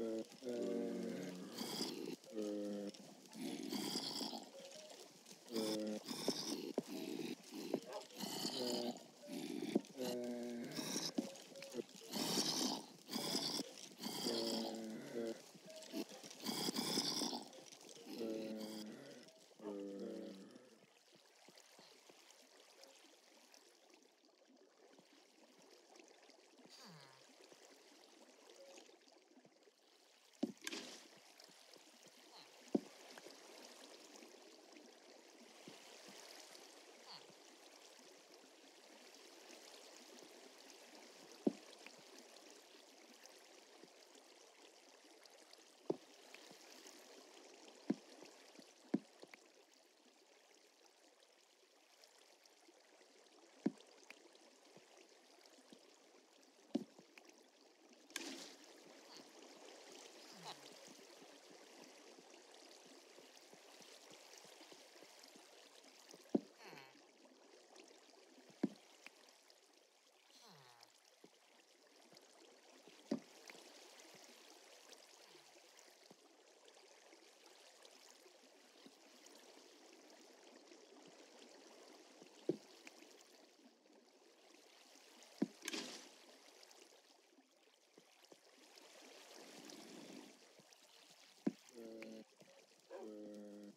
uh, uh. Mm-hmm.